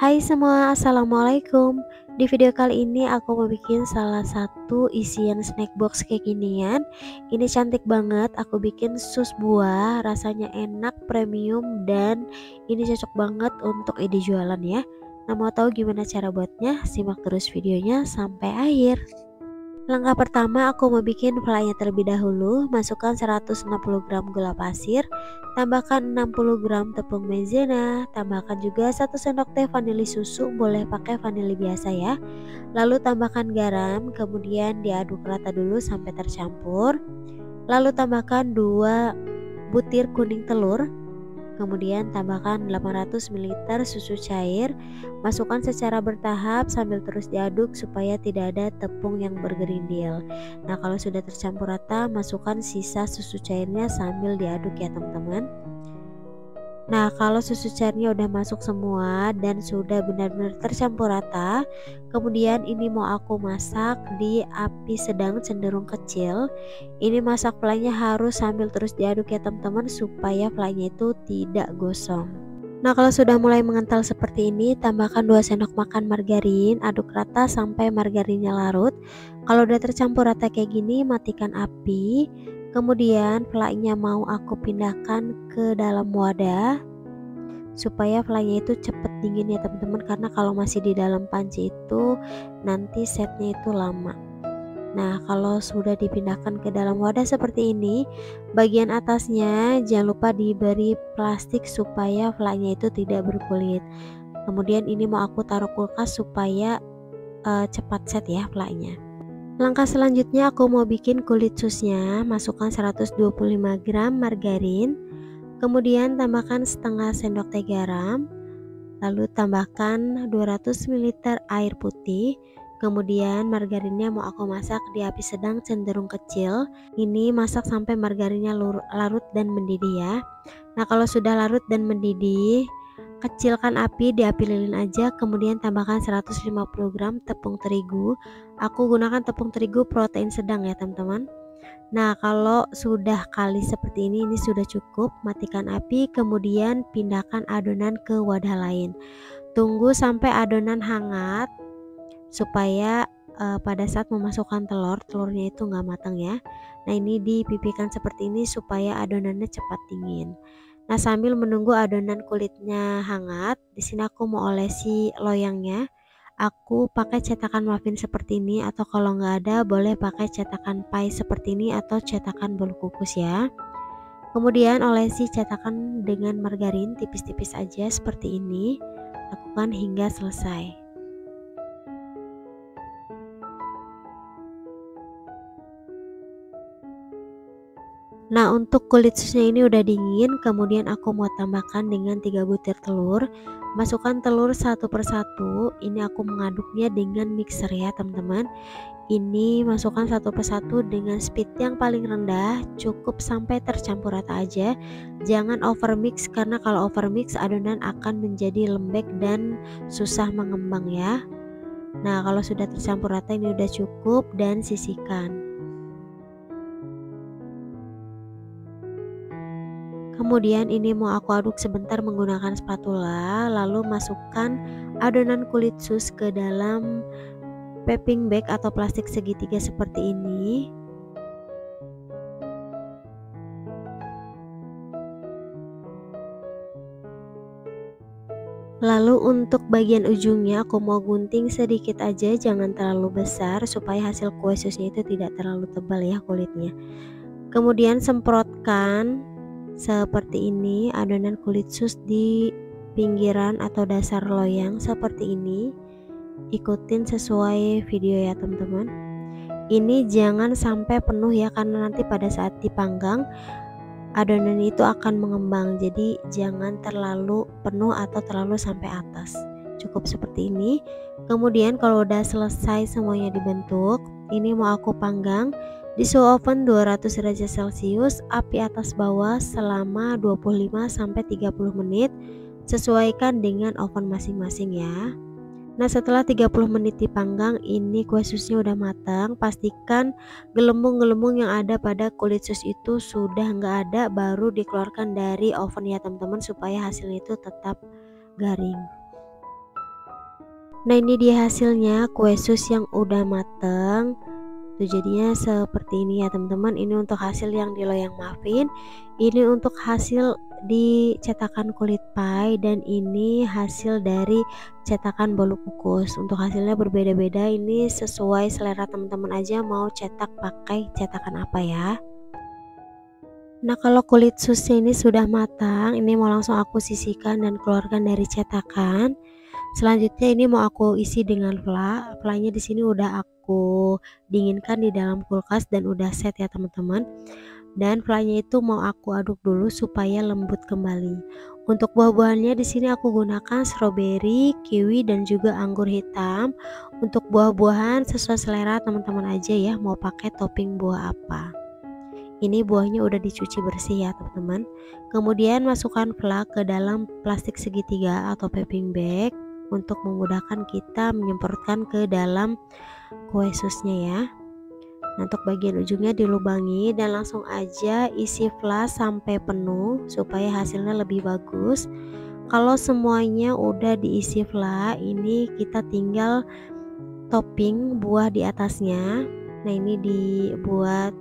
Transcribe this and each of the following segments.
Hai semua, Assalamualaikum. Di video kali ini aku mau bikin salah satu isian snack box kekinian Ini cantik banget, aku bikin sus buah Rasanya enak, premium, dan ini cocok banget untuk ide jualan ya. Nah mau tahu gimana cara buatnya? Simak terus videonya sampai akhir Langkah pertama aku mau bikin flynya terlebih dahulu. Masukkan 160 gram gula pasir. Tambahkan 60 gram tepung maizena. Tambahkan juga 1 sendok teh vanili susu. Boleh pakai vanili biasa ya. Lalu tambahkan garam. Kemudian diaduk rata dulu sampai tercampur. Lalu tambahkan 2 butir kuning telur Kemudian tambahkan 800 ml susu cair, masukkan secara bertahap sambil terus diaduk supaya tidak ada tepung yang bergerindil. Nah, kalau sudah tercampur rata, masukkan sisa susu cairnya sambil diaduk ya, teman-teman. Nah, kalau susu cairnya udah masuk semua dan sudah benar-benar tercampur rata, kemudian ini mau aku masak di api sedang cenderung kecil. Ini masak flynya harus sambil terus diaduk ya teman-teman supaya flynya itu tidak gosong. Nah, kalau sudah mulai mengental seperti ini, tambahkan 2 sendok makan margarin, aduk rata sampai margarinnya larut. Kalau udah tercampur rata kayak gini, matikan api. Kemudian flynya mau aku pindahkan ke dalam wadah supaya flynya itu cepet dingin ya teman-teman. Karena kalau masih di dalam panci itu nanti setnya itu lama. Nah kalau sudah dipindahkan ke dalam wadah seperti ini bagian atasnya jangan lupa diberi plastik supaya flynya itu tidak berkulit. Kemudian ini mau aku taruh kulkas supaya uh, cepat set ya flynya Langkah selanjutnya aku mau bikin kulit susnya, masukkan 125 gram margarin, kemudian tambahkan setengah sendok teh garam, lalu tambahkan 200 ml air putih, kemudian margarinnya mau aku masak di api sedang cenderung kecil. Ini masak sampai margarinnya larut dan mendidih ya. Nah kalau sudah larut dan mendidih, Kecilkan api di api lilin aja, kemudian tambahkan 150 gram tepung terigu. Aku gunakan tepung terigu protein sedang ya teman-teman. Nah kalau sudah kali seperti ini, ini sudah cukup. Matikan api, kemudian pindahkan adonan ke wadah lain. Tunggu sampai adonan hangat supaya uh, pada saat memasukkan telur, telurnya itu nggak matang ya. Nah ini dipipihkan seperti ini supaya adonannya cepat dingin. Nah, sambil menunggu adonan kulitnya hangat, di sini aku mau olesi loyangnya. Aku pakai cetakan muffin seperti ini atau kalau nggak ada boleh pakai cetakan pie seperti ini atau cetakan bolu kukus ya. Kemudian olesi cetakan dengan margarin tipis-tipis aja seperti ini. Lakukan hingga selesai. Nah untuk kulit susnya ini udah dingin kemudian aku mau tambahkan dengan 3 butir telur. Masukkan telur satu persatu. Ini aku mengaduknya dengan mixer ya teman-teman. Ini masukkan satu persatu dengan speed yang paling rendah. Cukup sampai tercampur rata aja. Jangan over mix karena kalau over mix adonan akan menjadi lembek dan susah mengembang ya. Nah kalau sudah tercampur rata ini udah cukup dan sisihkan Kemudian ini mau aku aduk sebentar menggunakan spatula, lalu masukkan adonan kulit sus ke dalam piping bag atau plastik segitiga seperti ini. Lalu untuk bagian ujungnya aku mau gunting sedikit aja jangan terlalu besar supaya hasil kue susnya itu tidak terlalu tebal ya kulitnya. Kemudian semprotkan seperti ini adonan kulit sus di pinggiran atau dasar loyang seperti ini. Ikutin sesuai video ya teman-teman. Ini jangan sampai penuh ya karena nanti pada saat dipanggang adonan itu akan mengembang. Jadi jangan terlalu penuh atau terlalu sampai atas. Cukup seperti ini. Kemudian kalau udah selesai semuanya dibentuk ini mau aku panggang di suhu oven 200 derajat celcius, api atas bawah selama 25 30 menit. Sesuaikan dengan oven masing-masing ya. Nah setelah 30 menit dipanggang ini kue susnya udah matang Pastikan gelembung-gelembung yang ada pada kulit sus itu sudah nggak ada Baru dikeluarkan dari oven ya teman-teman Supaya hasilnya itu tetap garing Nah ini dia hasilnya kue sus yang udah mateng tuh jadinya seperti ini ya teman-teman. Ini untuk hasil yang di loyang muffin ini untuk hasil di cetakan kulit pie dan ini hasil dari cetakan bolu kukus. Untuk hasilnya berbeda-beda ini sesuai selera teman-teman aja mau cetak pakai cetakan apa ya. Nah kalau kulit susnya ini sudah matang ini mau langsung aku sisihkan dan keluarkan dari cetakan selanjutnya ini mau aku isi dengan fla flanya di sini udah aku dinginkan di dalam kulkas dan udah set ya teman-teman. Dan flanya itu mau aku aduk dulu supaya lembut kembali. Untuk buah-buahannya di sini aku gunakan strawberry, kiwi dan juga anggur hitam. Untuk buah-buahan sesuai selera teman-teman aja ya mau pakai topping buah apa. Ini buahnya udah dicuci bersih ya teman-teman. Kemudian masukkan flak ke dalam plastik segitiga atau piping bag untuk memudahkan kita menyemprotkan ke dalam kue susnya ya. Nah, untuk bagian ujungnya dilubangi dan langsung aja isi flash sampai penuh supaya hasilnya lebih bagus. Kalau semuanya udah diisi fla ini kita tinggal topping buah di atasnya. Nah ini dibuat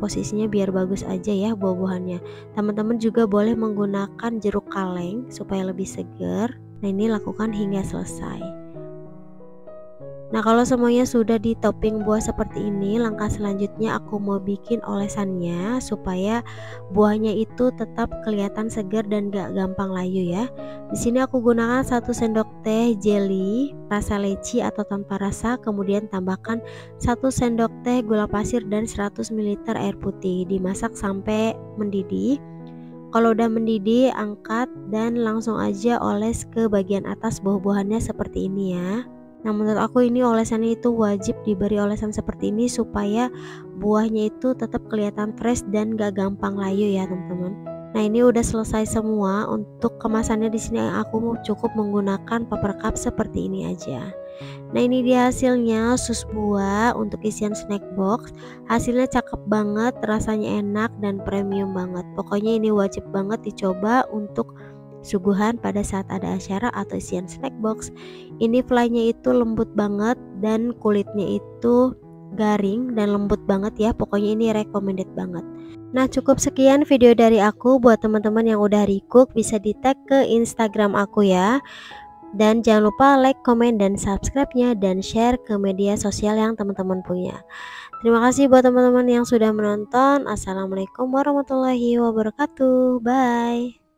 posisinya biar bagus aja ya buah-buahannya. Teman-teman juga boleh menggunakan jeruk kaleng supaya lebih segar nah ini lakukan hingga selesai Nah kalau semuanya sudah di topping buah seperti ini Langkah selanjutnya aku mau bikin olesannya Supaya buahnya itu tetap kelihatan segar dan gak gampang layu ya. Di sini aku gunakan satu sendok teh jelly Rasa leci atau tanpa rasa Kemudian tambahkan satu sendok teh gula pasir dan 100 ml air putih. Dimasak sampai mendidih. Kalau udah mendidih, angkat dan langsung aja oles ke bagian atas buah-buahannya seperti ini ya. Nah menurut aku ini olesannya itu wajib diberi olesan seperti ini supaya buahnya itu tetap kelihatan fresh dan gak gampang layu ya teman-teman. Nah ini udah selesai semua untuk kemasannya di sini aku cukup menggunakan paper cup seperti ini aja. Nah ini dia hasilnya sus buah untuk isian snack box Hasilnya cakep banget, rasanya enak dan premium banget Pokoknya ini wajib banget dicoba untuk suguhan pada saat ada acara atau isian snack box. Ini flynya itu lembut banget dan kulitnya itu garing dan lembut banget ya. Pokoknya ini recommended banget. Nah cukup sekian video dari aku buat teman-teman yang udah recook bisa di tag ke Instagram aku ya. Dan jangan lupa like, komen, dan subscribe-nya dan share ke media sosial yang teman-teman punya. Terima kasih buat teman-teman yang sudah menonton. Assalamualaikum warahmatullahi wabarakatuh. Bye.